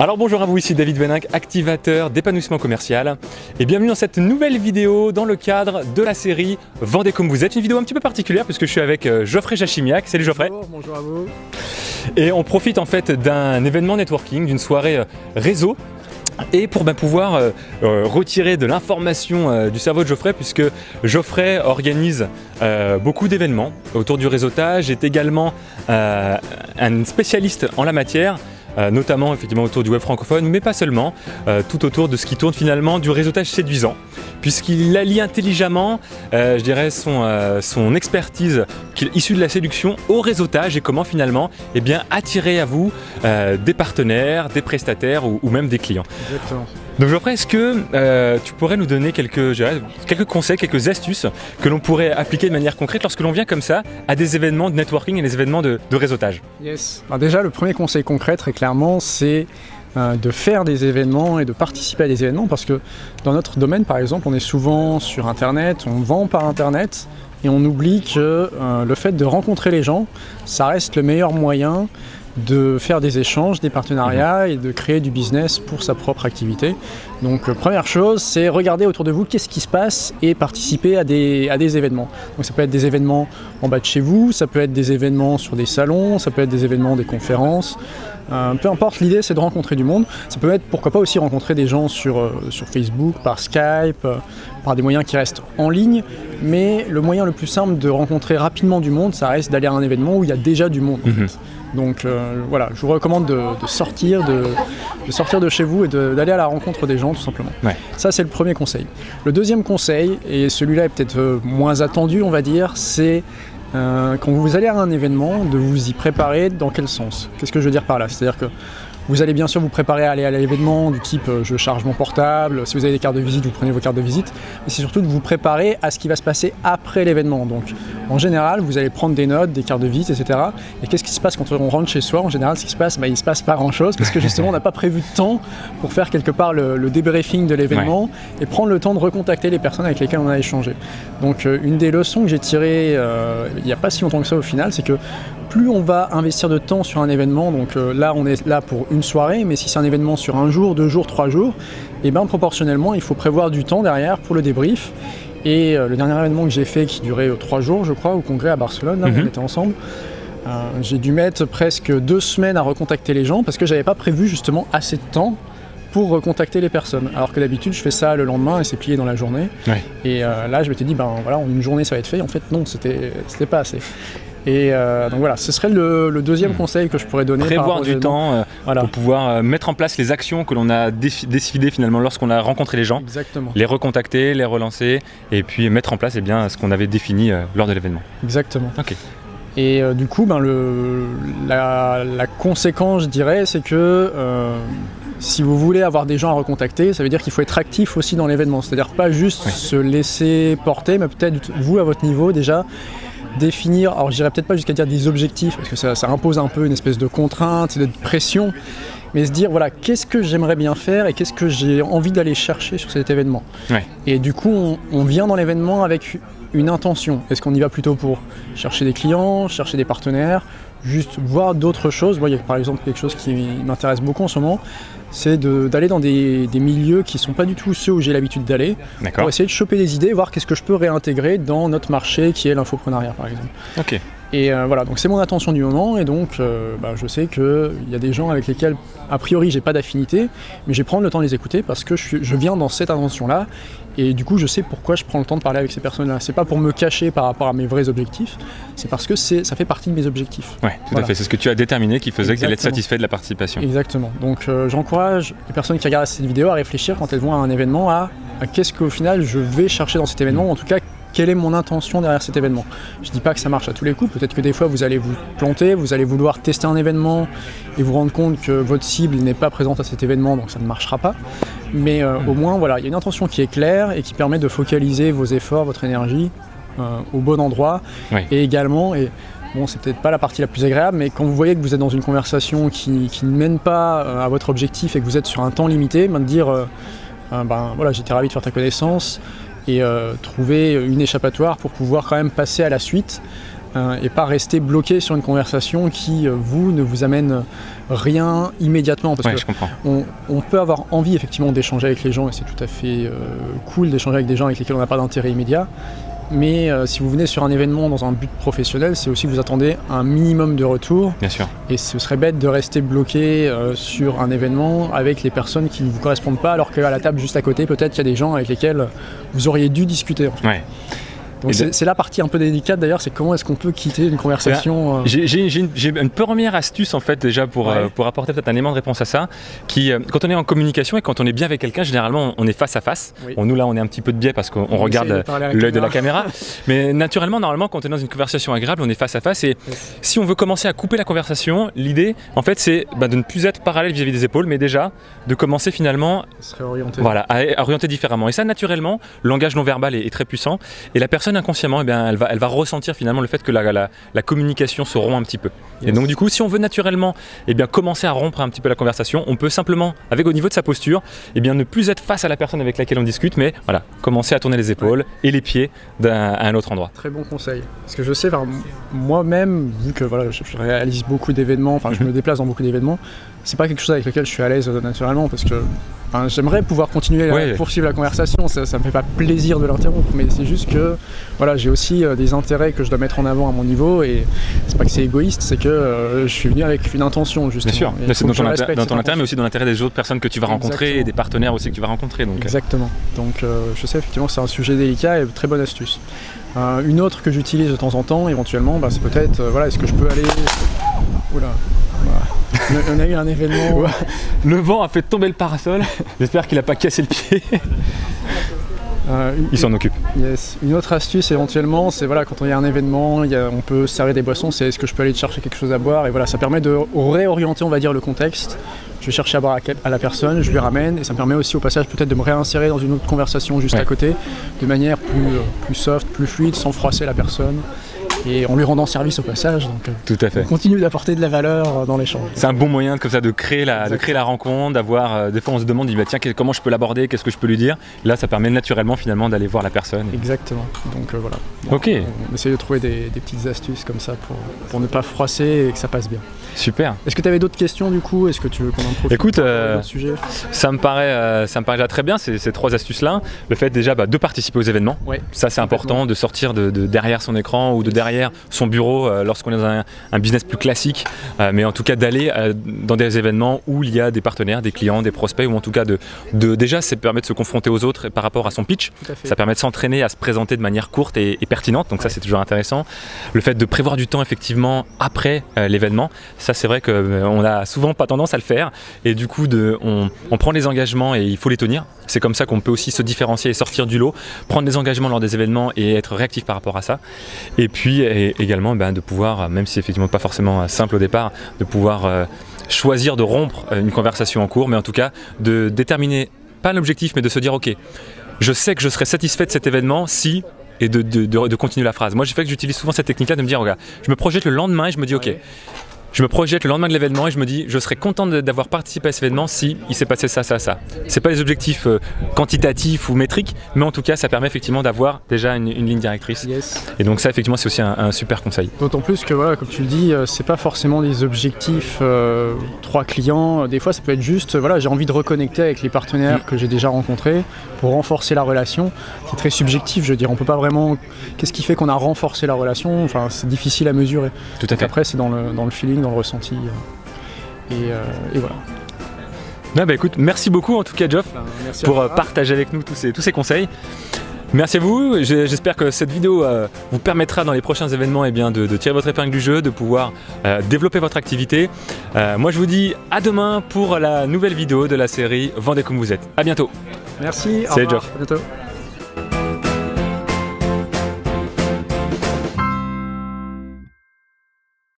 Alors bonjour à vous, ici David Beninck, activateur d'épanouissement commercial et bienvenue dans cette nouvelle vidéo dans le cadre de la série Vendez comme vous êtes, une vidéo un petit peu particulière puisque je suis avec euh, Geoffrey Jachimiak. Salut Geoffrey. Bonjour, bonjour à vous. Et on profite en fait d'un événement networking, d'une soirée euh, réseau et pour ben, pouvoir euh, retirer de l'information euh, du cerveau de Geoffrey, puisque Geoffrey organise euh, beaucoup d'événements autour du réseautage, est également un spécialiste en la matière. Euh, notamment effectivement autour du web francophone, mais pas seulement, euh, tout autour de ce qui tourne finalement du réseautage séduisant, puisqu'il allie intelligemment, euh, je dirais, son, son expertise issue de la séduction au réseautage et comment finalement eh attirer à vous des partenaires, des prestataires ou- même des clients. Donc Geoffrey, est-ce que euh, tu pourrais nous donner quelques, quelques conseils, quelques astuces que l'on pourrait appliquer de manière concrète lorsque l'on vient comme ça à des événements de networking et des événements de, de réseautage? Yes. Alors déjà, le premier conseil concret, très clairement, c'est euh, de faire des événements et de participer à des événements parce que dans notre domaine, par exemple, on est souvent sur Internet, on vend par Internet et on oublie que euh, le fait de rencontrer les gens, ça reste le meilleur moyen de faire des échanges, des partenariats et de créer du business pour sa propre activité. Donc euh, première chose, c'est regarder autour de vous qu'est-ce qui se passe et participer à des, à des événements. Donc ça peut être des événements en bas de chez vous, ça peut être des événements sur des salons, ça peut être des événements, des conférences. Euh, peu importe, l'idée c'est de rencontrer du monde. Ça peut être pourquoi pas aussi rencontrer des gens sur, euh, sur Facebook, par Skype, par des moyens qui restent en ligne. Mais le moyen le plus simple de rencontrer rapidement du monde, ça reste d'aller à un événement où il y a déjà du monde. en Mhm. fait. Donc euh, voilà, je vous recommande de, de sortir, de, de sortir de chez vous et d'aller à la rencontre des gens tout simplement. Ouais. Ça c'est le premier conseil. Le deuxième conseil, et celui-là est peut-être euh, moins attendu on va dire, c'est euh, quand vous allez à un événement, de vous y préparer dans quel sens? Qu'est-ce que je veux dire par là? C'est-à-dire que vous allez bien sûr vous préparer à aller à l'événement du type euh, je charge mon portable, si vous avez des cartes de visite, vous prenez vos cartes de visite, mais c'est surtout de vous préparer à ce qui va se passer après l'événement. Donc en général, vous allez prendre des notes, des cartes de visite, etc. Et qu'est-ce qui se passe quand on rentre chez soi? En général, ce qui se passe, bah, il se passe pas grand-chose parce que justement on n'a pas prévu de temps pour faire quelque part le, le débriefing de l'événement et prendre le temps de recontacter les personnes avec lesquelles on a échangé. Donc euh, une des leçons que j'ai tirées euh, il n'y a pas si longtemps que ça au final, c'est que plus on va investir de temps sur un événement, donc euh, là on est là pour une soirée, mais si c'est un événement sur un jour, deux jours, trois jours, et bien proportionnellement il faut prévoir du temps derrière pour le débrief. Et euh, le dernier événement que j'ai fait qui durait euh, trois jours je crois au congrès à Barcelone, là, Mhm. on était ensemble, j'ai dû mettre presque deux semaines à recontacter les gens parce que j'avais pas prévu justement assez de temps pour recontacter les personnes. Alors que d'habitude je fais ça le lendemain et c'est plié dans la journée. Ouais. Et euh, là je m'étais dit ben voilà en une journée ça va être fait. En fait non c'était pas assez. Et euh, donc voilà, ce serait le, le deuxième Hmm. conseil que je pourrais donner. Prévoir du temps euh, Voilà, pour pouvoir euh, mettre en place les actions que l'on a décidées finalement lorsqu'on a rencontré les gens, exactement. les recontacter, les relancer et puis mettre en place eh bien, ce qu'on avait défini lors de l'événement. Exactement. Ok. Et du coup, ben, le, la, la conséquence, je dirais, c'est que si vous voulez avoir des gens à recontacter, ça veut dire qu'il faut être actif aussi dans l'événement. C'est-à-dire pas juste Oui. se laisser porter, mais peut-être vous, à votre niveau, déjà, définir, alors je dirais peut-être pas jusqu'à dire des objectifs, parce que ça, ça impose un peu une espèce de contrainte, de pression, mais se dire, voilà, qu'est-ce que j'aimerais bien faire et qu'est-ce que j'ai envie d'aller chercher sur cet événement? Ouais. Et du coup, on, on vient dans l'événement avec une intention. Est-ce qu'on y va plutôt pour chercher des clients, chercher des partenaires, juste voir d'autres choses? Moi, il y a par exemple quelque chose qui m'intéresse beaucoup en ce moment, c'est de- d'aller dans des, des milieux qui ne sont pas du tout ceux où j'ai l'habitude d'aller, pour essayer de choper des idées, voir qu'est-ce que je peux réintégrer dans notre marché qui est l'infoprenariat par exemple. Ok. Et euh, voilà, donc c'est mon attention du moment, et donc euh, bah, je sais qu'il y a des gens avec lesquels, a priori, j'ai pas d'affinité, mais je vais prendre le temps de les écouter parce que je, suis- je viens dans cette intention-là, et du coup, je sais pourquoi je prends le temps de parler avec ces personnes-là. C'est pas pour me cacher par rapport à mes vrais objectifs, c'est parce que ça fait partie de mes objectifs. Ouais, tout Voilà. à fait. C'est ce que tu as déterminé qui faisait que tu allais être satisfait de la participation. Exactement. Donc euh, j'encourage les personnes qui regardent cette vidéo à réfléchir quand elles vont à un événement à, à qu'est-ce qu'au final je vais chercher dans cet événement, ou en tout cas quelle est mon intention derrière cet événement. Je dis pas que ça marche à tous les coups, peut-être que des fois vous allez vous planter, vous allez vouloir tester un événement et vous rendre compte que votre cible n'est pas présente à cet événement, donc ça ne marchera pas. Mais euh, au moins voilà, il y a une intention qui est claire et qui permet de focaliser vos efforts, votre énergie euh, au bon endroit. Et également, et Bon, c'est peut-être pas la partie la plus agréable, mais quand vous voyez que vous êtes dans une conversation qui, qui ne mène pas euh, à votre objectif et que vous êtes sur un temps limité, ben, de dire ben voilà, j'étais ravi de faire ta connaissance et euh, trouver une échappatoire pour pouvoir quand même passer à la suite. euh, et pas rester bloqué sur une conversation qui, euh, vous, ne vous amène rien immédiatement. Parce Ouais, que je comprends. on, on peut avoir envie effectivement d'échanger avec les gens et c'est tout à fait euh, cool d'échanger avec des gens avec lesquels on n'a pas d'intérêt immédiat. Mais euh, si vous venez sur un événement dans un but professionnel, c'est aussi que vous attendez un minimum de retour Bien sûr. et ce serait bête de rester bloqué euh, sur un événement avec les personnes qui ne vous correspondent pas alors qu'à la table juste à côté, peut-être qu'il y a des gens avec lesquels vous auriez dû discuter. Ouais. C'est la partie un peu délicate d'ailleurs, c'est comment est-ce qu'on peut quitter une conversation euh, J'ai une, première astuce en fait déjà pour, Ouais. euh, pour apporter peut-être un élément de réponse à ça. Qui, euh, quand on est en communication et quand on est bien avec quelqu'un, généralement on est face à face. Oui. Bon, nous là on est un petit peu de biais parce qu'on On regarde l'œil de la caméra. Mais naturellement, normalement, quand on est dans une conversation agréable, on est face à face. Et si on veut commencer à couper la conversation, l'idée en fait c'est bah, de ne plus être parallèle vis-à-vis des épaules, mais déjà de commencer finalement se réorienter voilà, à, à orienter différemment. Et ça, naturellement, le langage non verbal est, est très puissant. Et la personne inconsciemment, eh bien, elle, va, elle va ressentir finalement le fait que la, la- la communication se rompt un petit peu. Et donc, du coup, si on veut naturellement eh bien, commencer à rompre un petit peu la conversation, on peut simplement, avec au niveau de sa posture, eh bien, ne plus être face à la personne avec laquelle on discute, mais voilà, commencer à tourner les épaules et les pieds d'un- à un autre endroit. Très bon conseil. Parce que je sais, moi-même, vu que voilà, je, je réalise beaucoup d'événements, enfin je me déplace dans beaucoup d'événements, c'est pas quelque chose avec lequel je suis à l'aise euh, naturellement parce que j'aimerais pouvoir continuer Ouais. à poursuivre la conversation, ça, ça me fait pas plaisir de l'interrompre, mais c'est juste que voilà, j'ai aussi euh, des intérêts que je dois mettre en avant à mon niveau et c'est pas que c'est égoïste, c'est que euh, je suis venu avec une intention justement. Bien sûr, c'est dans ton, dans intérêt, mais aussi dans l'intérêt des autres personnes que tu vas rencontrer et des partenaires aussi que tu vas rencontrer. Donc, euh, Exactement. Donc euh, je sais effectivement que c'est un sujet délicat et très bonne astuce. Euh, une autre que j'utilise de temps en temps, éventuellement, bah, c'est peut-être, euh, voilà, est-ce que je peux aller... Oula. Voilà. On a- On a eu un événement... le vent a fait tomber le parasol. J'espère qu'il n'a pas cassé le pied. Euh, une, Il s'en occupe. yes. Une autre astuce éventuellement, c'est voilà, quand il y a un événement, il y a- on peut servir des boissons, c'est est-ce que je peux aller te chercher quelque chose à boire? Et voilà, ça permet de réorienter, on va dire, le contexte. Je vais chercher à boire à quel- à la personne, je lui ramène, et ça me permet aussi au passage peut-être de me réinsérer dans une autre conversation juste Ouais. à côté, de manière plus, euh, plus soft, plus fluide, sans froisser la personne, et en lui rendant service au passage. Donc euh, Tout à fait. on continue d'apporter de la valeur euh, dans l'échange. C'est un bon moyen comme ça de créer la, de créer la rencontre, d'avoir. euh, des fois, on se demande, bah, tiens, comment je peux l'aborder, qu'est-ce que je peux lui dire? Là, ça permet naturellement finalement d'aller voir la personne. Exactement. Donc euh, voilà. Bon, Ok, On essaie de trouver des, des petites astuces comme ça pour, pour ne pas froisser et que ça passe bien. super. Est-ce que tu avais d'autres questions du coup? Est-ce que tu veux qu'on en profite Écoute, euh, sujets? Ça me paraît, euh, ça me paraît déjà très bien ces, ces trois astuces-là. Le fait déjà bah, de participer aux événements. Ouais. Ça, c'est important de sortir de, de derrière son écran ou de derrière son bureau euh, lorsqu'on est dans un, un business plus classique. Euh, mais en tout cas, d'aller euh, dans des événements où il y a des partenaires, des clients, des prospects, ou en tout cas de, de déjà, ça permet de se confronter aux autres par rapport à son pitch. À. Ça permet de s'entraîner à se présenter de manière courte et, et pertinente, donc ça c'est toujours intéressant. Le fait de prévoir du temps effectivement après l'événement, ça c'est vrai qu'on a souvent pas tendance à le faire et du coup de, on, on prend les engagements et il faut les tenir. C'est comme ça qu'on peut aussi se différencier et sortir du lot, prendre des engagements lors des événements et être réactif par rapport à ça. Et puis également ben, de pouvoir, même si effectivement pas forcément euh, simple au départ, de pouvoir euh, choisir de rompre euh, une conversation en cours, mais en tout cas de déterminer pas l'objectif, mais de se dire ok, je sais que je serai satisfait de cet événement si et de, de- continuer la phrase. Moi, j'ai fait que j'utilise souvent cette technique-là de me dire, regarde, je me projette le lendemain et je me dis, ok. Je me projette le lendemain de l'événement et je me dis, je serais content d'avoir participé à cet événement si il s'est passé ça, ça, ça. C'est pas des objectifs euh, quantitatifs ou métriques, mais en tout cas, ça permet effectivement d'avoir déjà une, une ligne directrice. Yes. Et donc ça, effectivement, c'est aussi un, un super conseil. D'autant plus que voilà, comme tu le dis, euh, c'est pas forcément des objectifs euh, trois clients. Des fois, ça peut être juste, voilà, j'ai envie de reconnecter avec les partenaires que j'ai déjà rencontrés pour renforcer la relation. C'est très subjectif, je veux dire. On peut pas vraiment. Qu'est-ce qui fait qu'on a renforcé la relation? Enfin, c'est difficile à mesurer. Tout à Donc fait. après, c'est dans le, dans le feeling, dans le ressenti. euh, Et, euh, et voilà. Ah bah écoute, merci beaucoup en tout cas, Geoff. merci pour euh, partager avec nous tous ces, tous ces conseils. Merci à vous, j'espère que cette vidéo euh, vous permettra dans les prochains événements eh bien, de, de tirer votre épingle du jeu, de pouvoir euh, développer votre activité. Euh, moi je vous dis à demain pour la nouvelle vidéo de la série Vendez comme vous êtes. À bientôt Merci. revoir, Jeff. à bientôt.